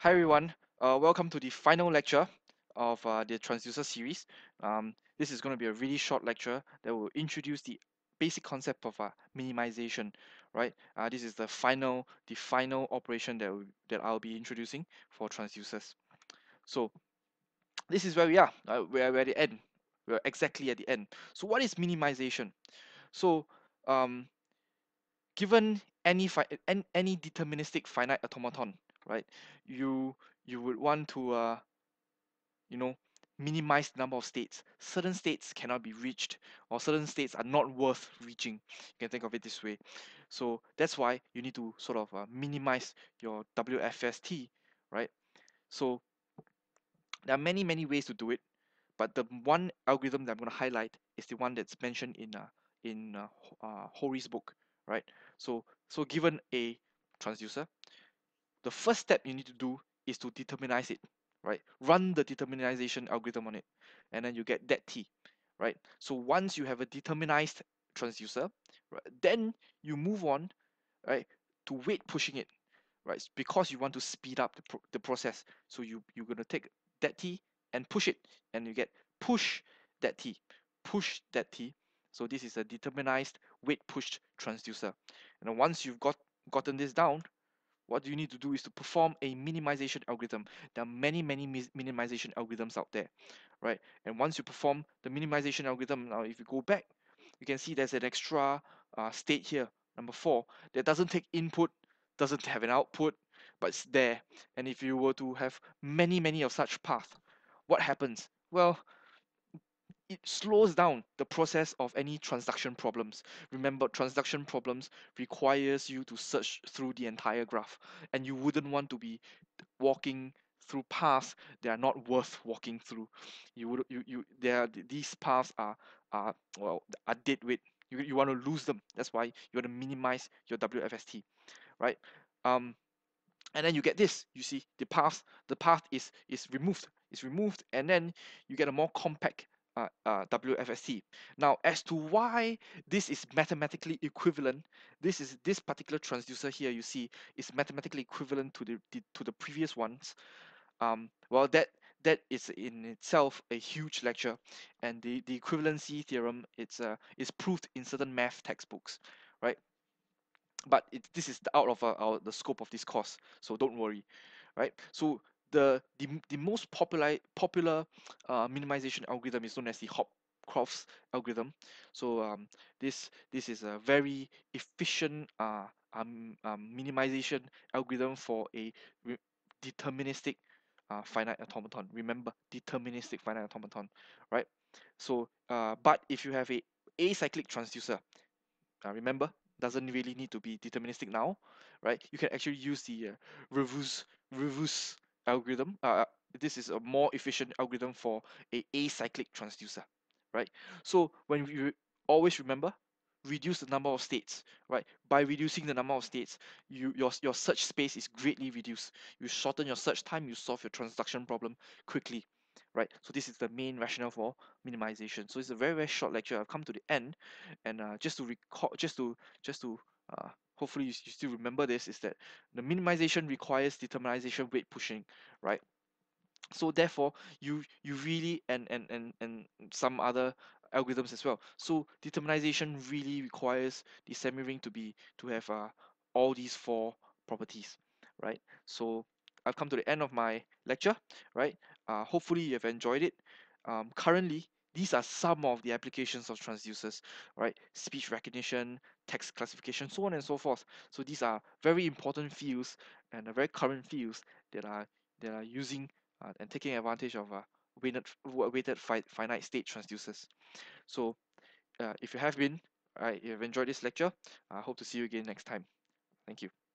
Hi everyone, uh, welcome to the final lecture of uh, the transducer series. Um, this is going to be a really short lecture that will introduce the basic concept of uh, minimization, right? Uh, this is the final, the final operation that, that I'll be introducing for transducers. So this is where we are, uh, we're, we're at the end, we're exactly at the end. So what is minimization? So um, given any, any, any deterministic finite automaton, right? You you would want to uh, you know minimize the number of states. Certain states cannot be reached, or certain states are not worth reaching. You can think of it this way. So that's why you need to sort of uh, minimize your WFST, right? So there are many many ways to do it, but the one algorithm that I'm going to highlight is the one that's mentioned in uh, in uh, uh, Hori's book, right? So so given a transducer, the first step you need to do is to determinize it, right? Run the determinization algorithm on it, and then you get that T, right? So once you have a determinized transducer, right, then you move on, right, to weight pushing it, right? Because you want to speed up the, the process. So you, you're going to take that T and push it, and you get push that T, push that T. So this is a determinized weight pushed transducer. And once you've got gotten this down, what you need to do is to perform a minimization algorithm. There are many, many minimization algorithms out there, right? And once you perform the minimization algorithm, now if you go back, you can see there's an extra uh, state here, number four, that doesn't take input, doesn't have an output, but it's there. And if you were to have many, many of such paths, what happens? Well, it slows down the process of any transduction problems. Remember, transduction problems requires you to search through the entire graph, and you wouldn't want to be walking through paths that are not worth walking through. You would you you there these paths are are well are dead weight. You you want to lose them. That's why you want to minimize your WFST, right? Um, and then you get this. You see the path the path is is removed. It's removed, and then you get a more compact uh, uh, WFST. Now, as to why this is mathematically equivalent, this is this particular transducer here you see is mathematically equivalent to the, the to the previous ones. Um, well, that that is in itself a huge lecture, and the the equivalency theorem it's uh, is proved in certain math textbooks, right? But it, this is out of uh, our, the scope of this course, so don't worry, right? So the the, the most popular popular uh, minimization algorithm is known as the Hopcroft's algorithm. So um, this this is a very efficient uh, um, um, minimization algorithm for a deterministic uh, finite automaton. Remember, deterministic finite automaton, right? So, uh, but if you have a acyclic transducer, uh, remember, doesn't really need to be deterministic now, right? You can actually use the uh, Revuz Revuz algorithm. Uh, this is a more efficient algorithm for a acyclic transducer, right? So when you always remember, reduce the number of states, right? By reducing the number of states, you your, your search space is greatly reduced. You shorten your search time, you solve your transduction problem quickly, right? So this is the main rationale for minimization. So it's a very very short lecture. I've come to the end, and uh, just to record, just to just to uh, hopefully you, you still remember this is that the minimization requires determinization weight pushing right so therefore you you really and and and, and some other algorithms as well so determinization really requires the semi-ring to be to have uh, all these four properties right so I've come to the end of my lecture right uh, hopefully you have enjoyed it um, currently these are some of the applications of transducers, right? Speech recognition, text classification, so on and so forth. So these are very important fields and very current fields that are that are using uh, and taking advantage of uh, weighted weighted fi finite state transducers. So uh, if you have been, right, you have enjoyed this lecture, I hope to see you again next time. Thank you.